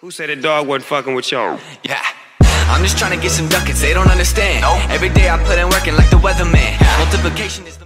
Who said the dog wasn't fucking with y'all? Yeah. I'm just trying to get some ducats, they don't understand. Nope. Every day I put in working like the weatherman. Yeah. Multiplication is the